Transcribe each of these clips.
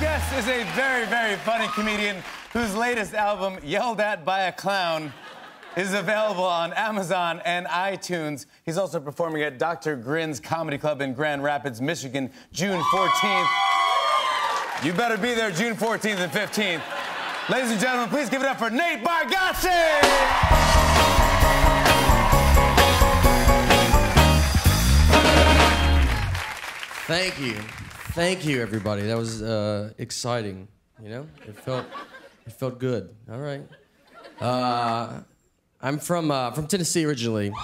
guest is a very, very funny comedian whose latest album, Yelled At by a Clown, is available on Amazon and iTunes. He's also performing at Dr. Grin's Comedy Club in Grand Rapids, Michigan, June 14th. You better be there June 14th and 15th. Ladies and gentlemen, please give it up for Nate Bargatze! Thank you. Thank you, everybody. That was uh, exciting. You know, it felt it felt good. All right. Uh, I'm from uh, from Tennessee originally. Uh,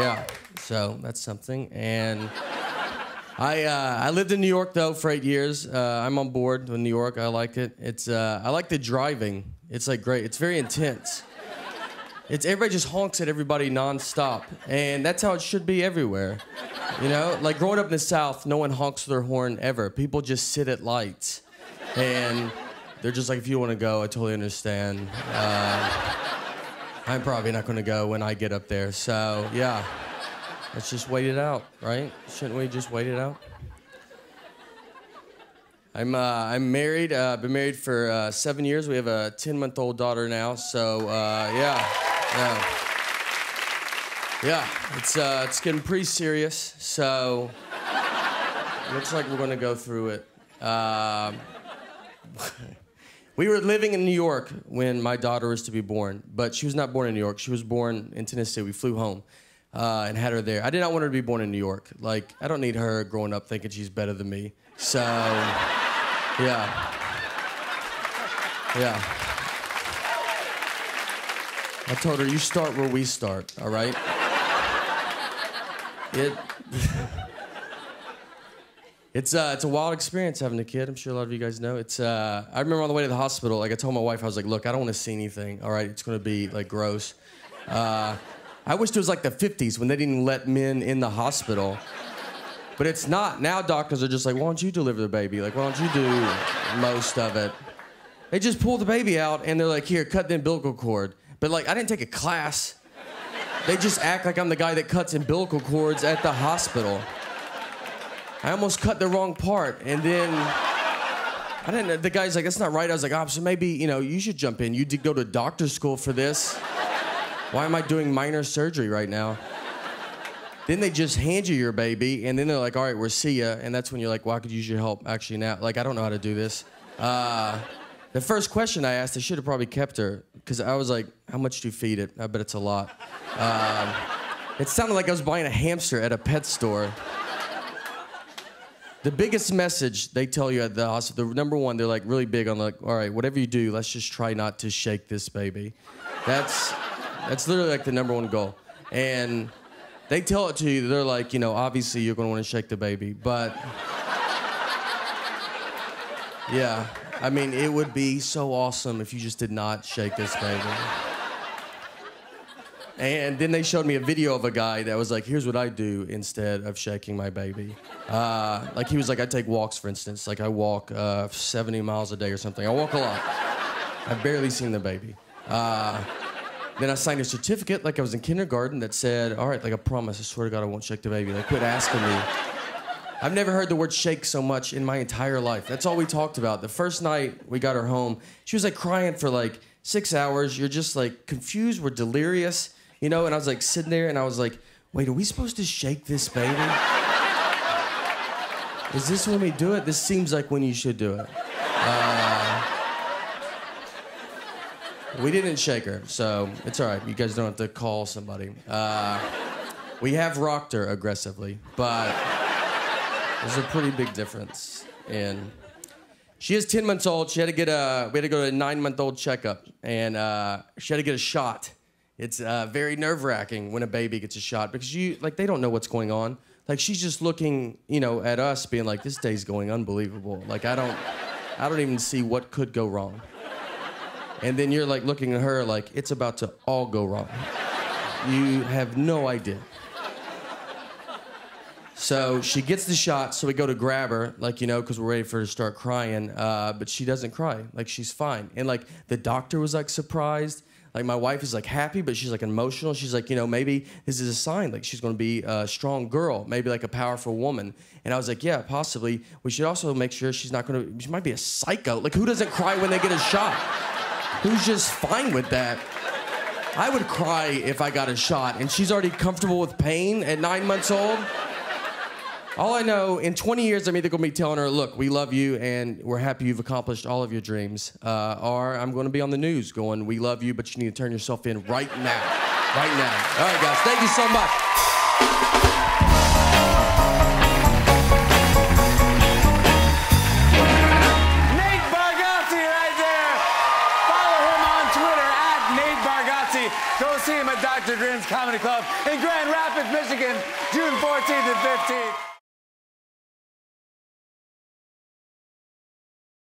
yeah, so that's something. And I uh, I lived in New York though for eight years. Uh, I'm on board with New York. I like it. It's uh, I like the driving. It's like great. It's very intense. It's everybody just honks at everybody nonstop, and that's how it should be everywhere. You know, like growing up in the South, no one honks their horn ever. People just sit at lights, and they're just like, if you want to go, I totally understand. Uh, I'm probably not going to go when I get up there. So yeah, let's just wait it out, right? Shouldn't we just wait it out? I'm uh, I'm married. Uh, been married for uh, seven years. We have a ten month old daughter now. So uh, yeah, yeah, yeah. It's uh, it's getting pretty serious. So looks like we're gonna go through it. Um, we were living in New York when my daughter was to be born, but she was not born in New York. She was born in Tennessee. We flew home. Uh, and had her there. I did not want her to be born in New York. Like, I don't need her growing up thinking she's better than me. So, yeah. Yeah. I told her, you start where we start, all right? It. It's uh, it's a wild experience having a kid. I'm sure a lot of you guys know. It's uh, I remember on the way to the hospital, like I told my wife, I was like, look, I don't want to see anything. All right, it's gonna be like gross. Uh, I wish it was like the 50s when they didn't let men in the hospital. But it's not. Now doctors are just like, why don't you deliver the baby? Like, why don't you do most of it? They just pull the baby out and they're like, here, cut the umbilical cord. But like, I didn't take a class. They just act like I'm the guy that cuts umbilical cords at the hospital. I almost cut the wrong part, and then I didn't. The guy's like, "That's not right." I was like, "Oh, so maybe you know you should jump in. You did go to doctor school for this. Why am I doing minor surgery right now?" Then they just hand you your baby, and then they're like, "All right, we'll see ya." And that's when you're like, "Well, I could use your help actually now. Like, I don't know how to do this." Uh, the first question I asked, I should have probably kept her because I was like, "How much do you feed it?" I bet it's a lot. Um, it sounded like I was buying a hamster at a pet store. The biggest message they tell you at the hospital, the number one, they're like really big on like, all right, whatever you do, let's just try not to shake this baby. That's that's literally like the number one goal. And they tell it to you, they're like, you know, obviously you're gonna want to shake the baby, but yeah, I mean, it would be so awesome if you just did not shake this baby. And then they showed me a video of a guy that was like, here's what I do instead of shaking my baby. Uh, like, he was like, I take walks, for instance. Like, I walk uh, 70 miles a day or something. I walk a lot. I've barely seen the baby. Uh, then I signed a certificate, like I was in kindergarten, that said, all right, like, I promise, I swear to God, I won't shake the baby. Like, quit asking me. I've never heard the word shake so much in my entire life. That's all we talked about. The first night we got her home, she was like crying for like six hours. You're just like confused, we're delirious you know, and I was like sitting there and I was like, wait, are we supposed to shake this baby? Is this when we do it? This seems like when you should do it. Uh, we didn't shake her, so it's all right. You guys don't have to call somebody. Uh, we have rocked her aggressively, but there's a pretty big difference And She is 10 months old. She had to get a, we had to go to a nine month old checkup, and uh, she had to get a shot it's uh, very nerve wracking when a baby gets a shot because you like they don't know what's going on. Like she's just looking, you know, at us, being like, "This day's going unbelievable." Like I don't, I don't even see what could go wrong. And then you're like looking at her like it's about to all go wrong. You have no idea. So she gets the shot, so we go to grab her, like, you know, because we're ready for her to start crying. Uh, but she doesn't cry. Like, she's fine. And, like, the doctor was, like, surprised. like my wife is like happy, but she's like emotional. She's like, you know, maybe this is a sign like she's going to be a strong girl, maybe like a powerful woman. And I was like, yeah, possibly. We should also make sure she's not going to. She might be a psycho. Like who doesn't cry when they get a shot? Who's just fine with that? I would cry if I got a shot, and she's already comfortable with pain at nine months old. All I know, in 20 years, I'm either going to be telling her, look, we love you and we're happy you've accomplished all of your dreams. Uh, or I'm going to be on the news going, we love you, but you need to turn yourself in right now. Right now. All right, guys, thank you so much. Nate Bargatze right there. Follow him on Twitter at Nate Bargatze. Go see him at Dr. Comedy Club in Grand Rapids, Michigan, June 14th and 15th.